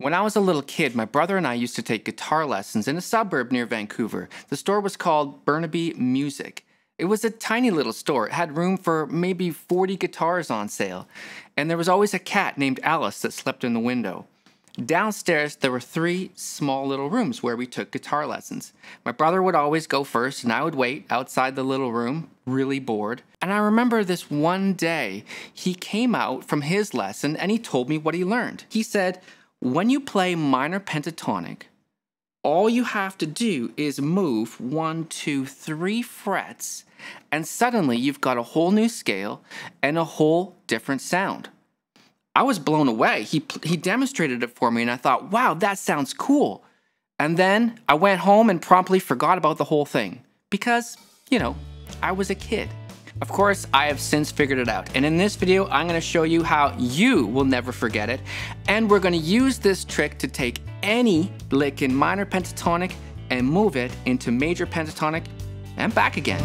When I was a little kid, my brother and I used to take guitar lessons in a suburb near Vancouver. The store was called Burnaby Music. It was a tiny little store. It had room for maybe 40 guitars on sale. And there was always a cat named Alice that slept in the window. Downstairs, there were three small little rooms where we took guitar lessons. My brother would always go first, and I would wait outside the little room, really bored. And I remember this one day, he came out from his lesson and he told me what he learned. He said, when you play minor pentatonic, all you have to do is move one, two, three frets, and suddenly you've got a whole new scale and a whole different sound. I was blown away. He, he demonstrated it for me, and I thought, wow, that sounds cool. And then I went home and promptly forgot about the whole thing because, you know, I was a kid. Of course, I have since figured it out. And in this video, I'm gonna show you how you will never forget it. And we're gonna use this trick to take any lick in minor pentatonic and move it into major pentatonic and back again.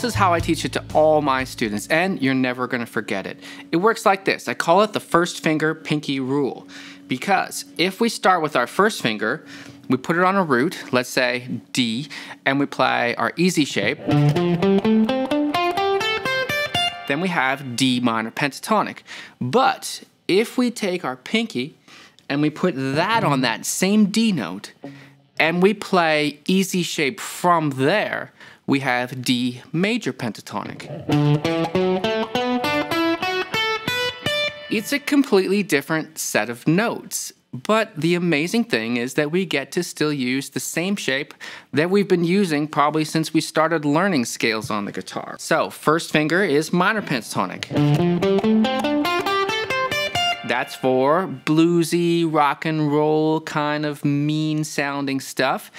This is how I teach it to all my students, and you're never gonna forget it. It works like this. I call it the first finger pinky rule. Because if we start with our first finger, we put it on a root, let's say D, and we play our easy shape, then we have D minor pentatonic. But if we take our pinky and we put that on that same D note, and we play easy shape from there, we have D major pentatonic. It's a completely different set of notes. But the amazing thing is that we get to still use the same shape that we've been using probably since we started learning scales on the guitar. So, first finger is minor pentatonic. That's for bluesy, rock and roll, kind of mean sounding stuff.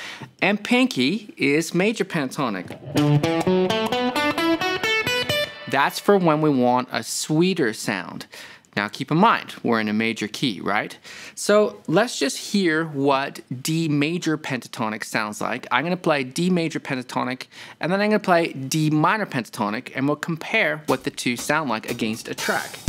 And pinky is major pentatonic. That's for when we want a sweeter sound. Now keep in mind, we're in a major key, right? So let's just hear what D major pentatonic sounds like. I'm gonna play D major pentatonic, and then I'm gonna play D minor pentatonic, and we'll compare what the two sound like against a track.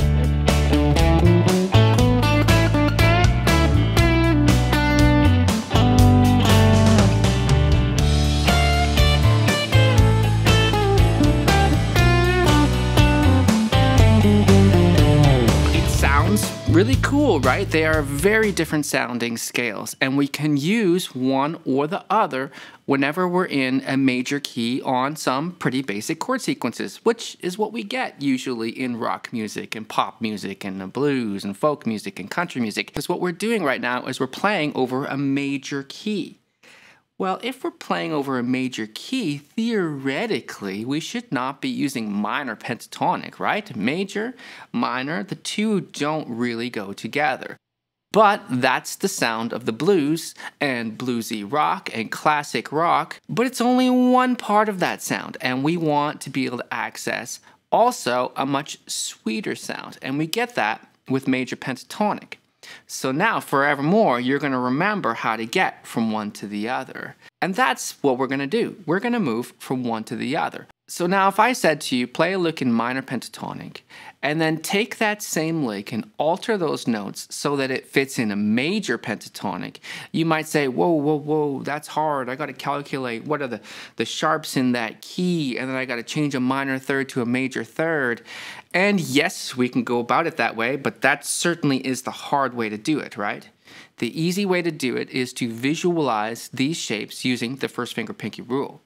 Really cool, right? They are very different sounding scales, and we can use one or the other whenever we're in a major key on some pretty basic chord sequences, which is what we get usually in rock music and pop music and the blues and folk music and country music. Because what we're doing right now is we're playing over a major key. Well, if we're playing over a major key, theoretically, we should not be using minor pentatonic, right? Major, minor, the two don't really go together. But that's the sound of the blues and bluesy rock and classic rock, but it's only one part of that sound, and we want to be able to access also a much sweeter sound, and we get that with major pentatonic. So now, forevermore, you're going to remember how to get from one to the other. And that's what we're going to do. We're going to move from one to the other. So now if I said to you, play a lick in minor pentatonic, and then take that same lick and alter those notes so that it fits in a major pentatonic, you might say, whoa, whoa, whoa, that's hard. I got to calculate what are the, the sharps in that key, and then I got to change a minor third to a major third. And yes, we can go about it that way, but that certainly is the hard way to do it, right? The easy way to do it is to visualize these shapes using the first finger pinky rule.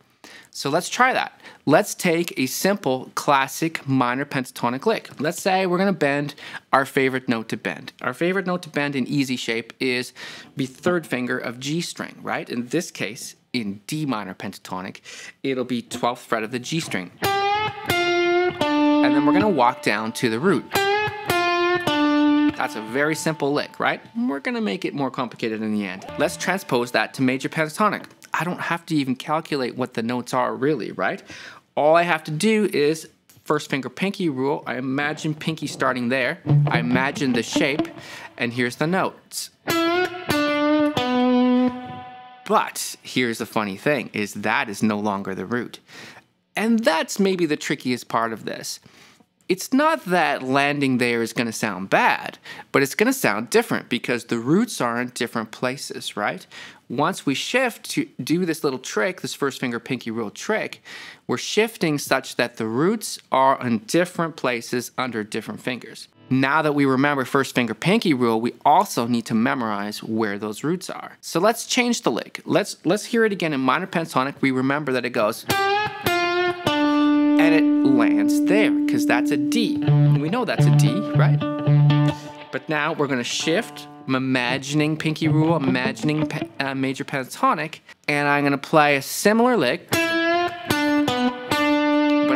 So let's try that. Let's take a simple classic minor pentatonic lick. Let's say we're gonna bend our favorite note to bend. Our favorite note to bend in easy shape is the third finger of G string, right? In this case, in D minor pentatonic, it'll be 12th fret of the G string. And then we're gonna walk down to the root. That's a very simple lick, right? We're gonna make it more complicated in the end. Let's transpose that to major pentatonic. I don't have to even calculate what the notes are really, right? All I have to do is first finger pinky rule. I imagine pinky starting there. I imagine the shape, and here's the notes. But here's the funny thing is that is no longer the root. And that's maybe the trickiest part of this. It's not that landing there is going to sound bad, but it's going to sound different because the roots are in different places, right? Once we shift to do this little trick, this first finger pinky rule trick, we're shifting such that the roots are in different places under different fingers. Now that we remember first finger pinky rule, we also need to memorize where those roots are. So let's change the lick. Let's let's hear it again in minor pentatonic. We remember that it goes and it lands there because that's a D. We know that's a D, right? But now we're to shift. I'm imagining pinky rule, I'm imagining uh, major pentatonic, and I'm to play a similar lick. But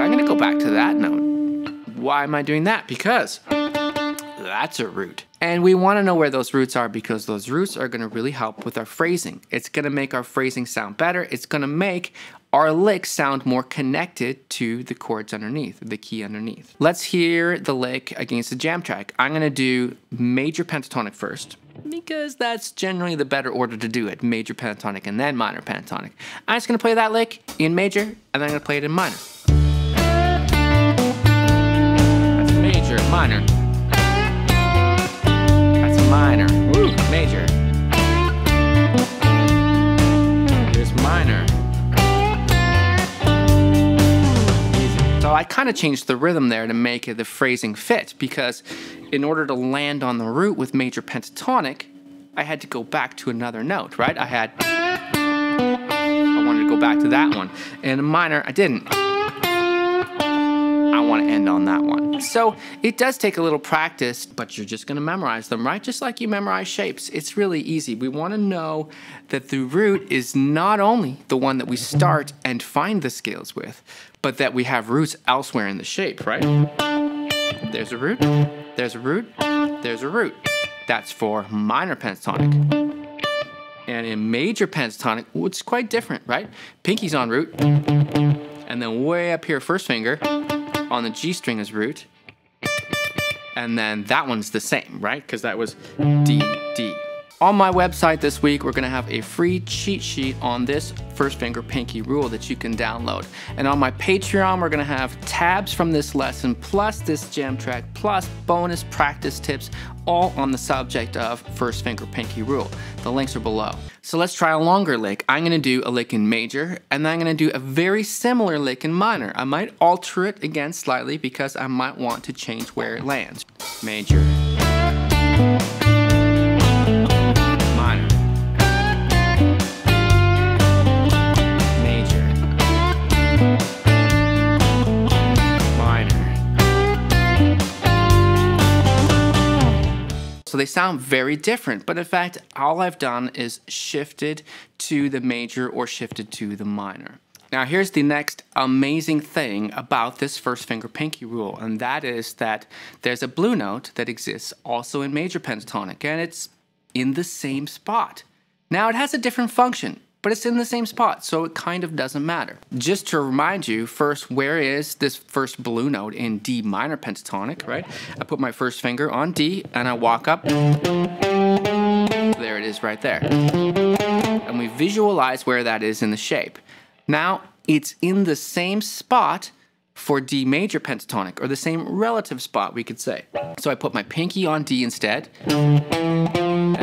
I'm to go back to that note. Why am I doing that? Because that's a root. And we want to know where those roots are because those roots are going to really help with our phrasing. It's going to make our phrasing sound better. It's going to make our licks sound more connected to the chords underneath, the key underneath. Let's hear the lick against the jam track. I'm to do major pentatonic first because that's generally the better order to do it. Major pentatonic and then minor pentatonic. I'm just to play that lick in major and then I'm to play it in minor. That's major, minor That's minor. Woo, major. So I kind of changed the rhythm there to make the phrasing fit because in order to land on the root with major pentatonic, I had to go back to another note, right? I had, I wanted to go back to that one. And in minor, I didn't. Want to end on that one. So it does take a little practice, but you're just going to memorize them, right? Just like you memorize shapes. It's really easy. We want to know that the root is not only the one that we start and find the scales with, but that we have roots elsewhere in the shape, right? There's a root, there's a root, there's a root. That's for minor pentatonic. And in major pentatonic, it's quite different, right? Pinky's on root, and then way up here, first finger, on the G string as root. And then that one's the same, right? Because that was D, D. On my website this week, we're gonna have a free cheat sheet on this first finger pinky rule that you can download. And on my Patreon, we're gonna have tabs from this lesson, plus this jam track, plus bonus practice tips, all on the subject of first finger pinky rule. The links are below. So let's try a longer lick. I'm gonna do a lick in major, and then I'm gonna do a very similar lick in minor. I might alter it again slightly because I might want to change where it lands. Major. They sound very different, but in fact, all I've done is shifted to the major or shifted to the minor. Now here's the next amazing thing about this first finger pinky rule, and that is that there's a blue note that exists also in major pentatonic, and it's in the same spot. Now it has a different function but it's in the same spot, so it kind of doesn't matter. Just to remind you, first, where is this first blue note in D minor pentatonic, right? I put my first finger on D and I walk up. There it is right there. And we visualize where that is in the shape. Now, it's in the same spot for D major pentatonic, or the same relative spot, we could say. So I put my pinky on D instead,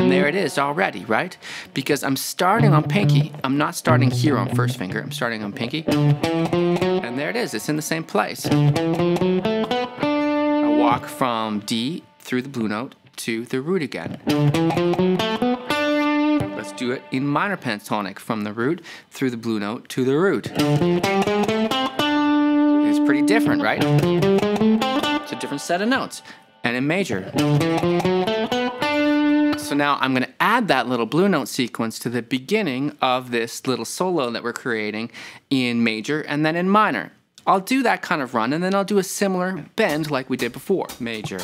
and there mm-hmm. it is already, right? Because I'm starting on pinky. I'm not starting here on first finger. I'm starting on pinky. And there it is. It's in the same place. I walk from D through the blue note to the root again. Let's do it in minor pentatonic from the root through the blue note to the root. It's pretty different, right? It's a different set of notes. And in major. So now I'm going to add that little blue note sequence to the beginning of this little solo that we're creating in major and then in minor. I'll do that kind of run and then I'll do a similar bend like we did before. Major.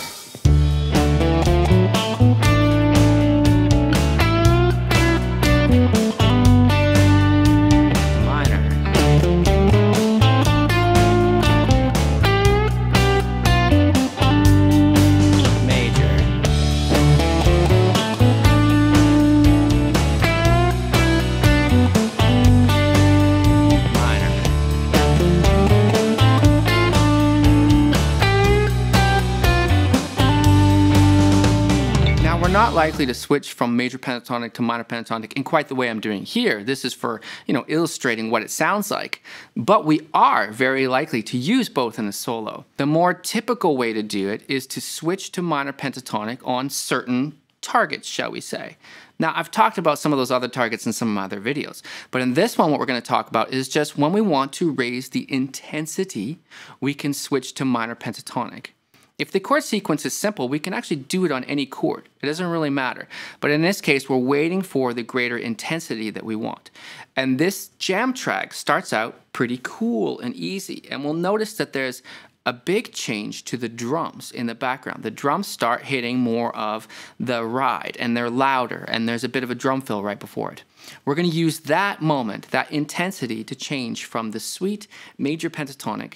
Not likely to switch from major pentatonic to minor pentatonic in quite the way I'm doing here. This is for, you know, illustrating what it sounds like. But we are very likely to use both in a solo. The more typical way to do it is to switch to minor pentatonic on certain targets, shall we say. Now, I've talked about some of those other targets in some of my other videos, but in this one, what we're going to talk about is just when we want to raise the intensity, we can switch to minor pentatonic. If the chord sequence is simple, we can actually do it on any chord. It doesn't really matter. But in this case, we're waiting for the greater intensity that we want. And this jam track starts out pretty cool and easy. And we'll notice that there's a big change to the drums in the background. The drums start hitting more of the ride and they're louder and there's a bit of a drum fill right before it. We're going to use that moment, that intensity to change from the sweet major pentatonic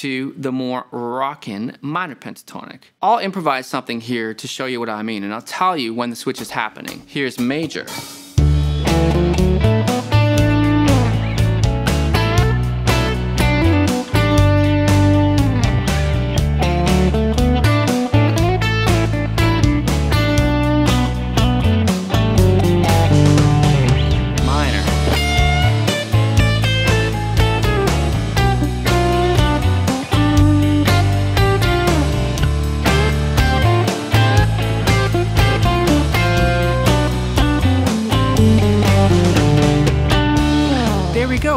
to the more rockin' minor pentatonic. I'll improvise something here to show you what I mean, and I'll tell you when the switch is happening. Here's major.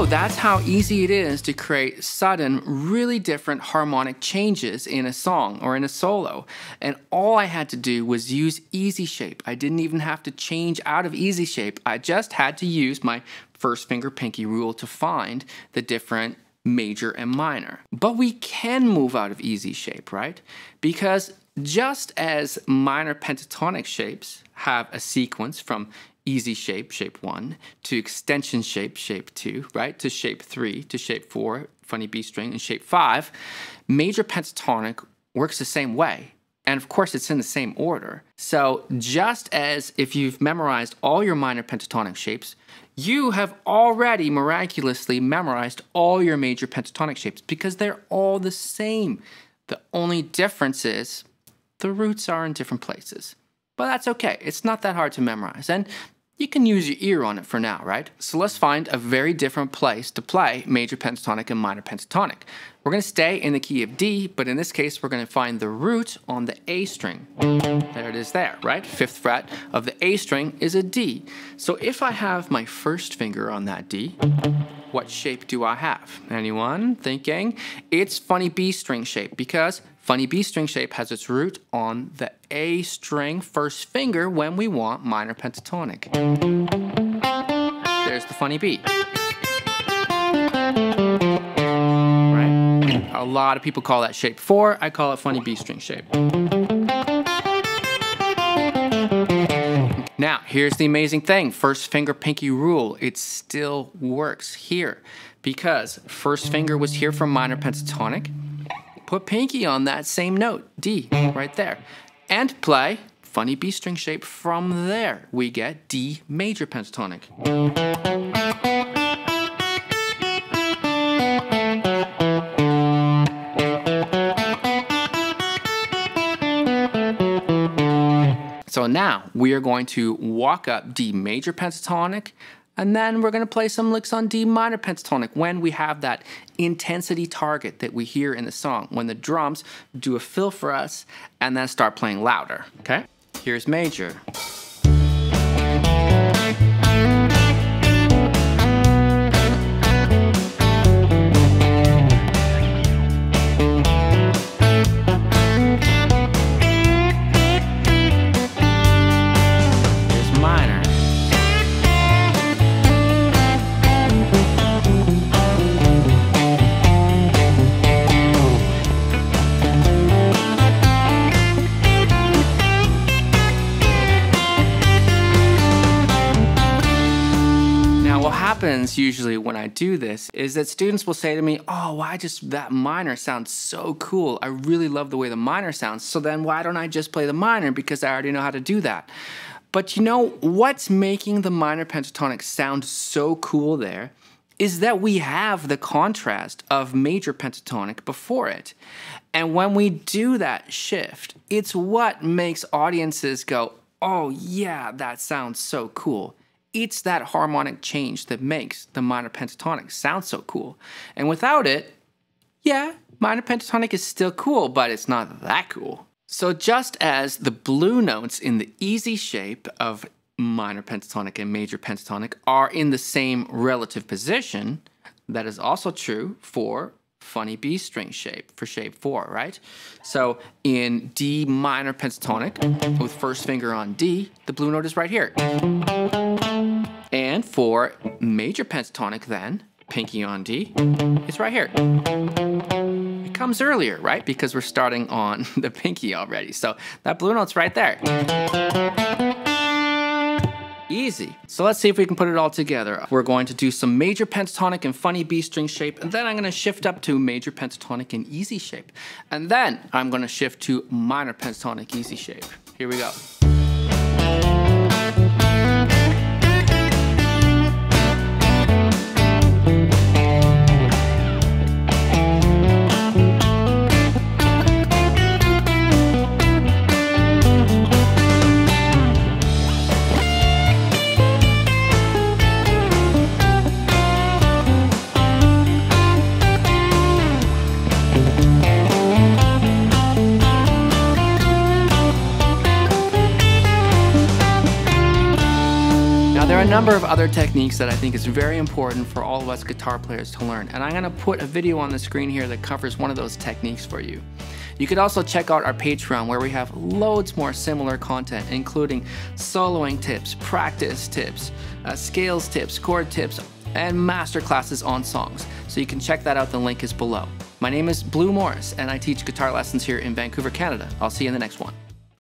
That's how easy it is to create sudden, really different harmonic changes in a song or in a solo. And all I had to do was use easy shape. I didn't even have to change out of easy shape. I just had to use my first finger pinky rule to find the different major and minor. But we can move out of easy shape, right? Because just as minor pentatonic shapes have a sequence from easy shape, shape one, to extension shape, shape two, right, to shape three, to shape four, funny B string, and shape five, major pentatonic works the same way. And of course, it's in the same order. So just as if you've memorized all your minor pentatonic shapes, you have already miraculously memorized all your major pentatonic shapes because they're all the same. The only difference is the roots are in different places. But that's okay. It's not that hard to memorize. And you can use your ear on it for now, right? So let's find a very different place to play major pentatonic and minor pentatonic. We're going to stay in the key of D, but in this case, we're going to find the root on the A string. There it is there, right? Fifth fret of the A string is a D. So if I have my first finger on that D, what shape do I have? Anyone thinking? It's funny B string shape because Funny B string shape has its root on the A string first finger when we want minor pentatonic. There's the funny B. Right? A lot of people call that shape 4. I call it funny B string shape. Now, here's the amazing thing. First finger pinky rule. It still works here because first finger was here for minor pentatonic put pinky on that same note, D, right there, and play funny B string shape. From there, we get D major pentatonic. So now we are going to walk up D major pentatonic, and then we're going to play some licks on D minor pentatonic when we have that intensity target that we hear in the song, when the drums do a fill for us and then start playing louder, okay? Here's major. Happens usually when I do this is that students will say to me, oh, why just that minor sounds so cool. I really love the way the minor sounds. So then why don't I just play the minor because I already know how to do that. But you know what's making the minor pentatonic sound so cool there is that we have the contrast of major pentatonic before it. And when we do that shift, it's what makes audiences go, oh yeah, that sounds so cool. It's that harmonic change that makes the minor pentatonic sound so cool. And without it, yeah, minor pentatonic is still cool, but it's not that cool. So just as the blue notes in the easy shape of minor pentatonic and major pentatonic are in the same relative position, that is also true for funny B string shape for shape four, right? So in D minor pentatonic with first finger on D, the blue note is right here. For major pentatonic then, pinky on D, it's right here. It comes earlier, right? Because we're starting on the pinky already. So that blue note's right there. Easy. So let's see if we can put it all together. We're going to do some major pentatonic and funny B string shape, and then I'm gonna shift up to major pentatonic and easy shape. And then I'm gonna shift to minor pentatonic easy shape. Here we go. Number of other techniques that I think is very important for all of us guitar players to learn, and I'm gonna put a video on the screen here that covers one of those techniques for you. You could also check out our Patreon where we have loads more similar content, including soloing tips, practice tips, uh, scales tips, chord tips, and master classes on songs. So you can check that out, the link is below. My name is Blue Morris, and I teach guitar lessons here in Vancouver, Canada. I'll see you in the next one.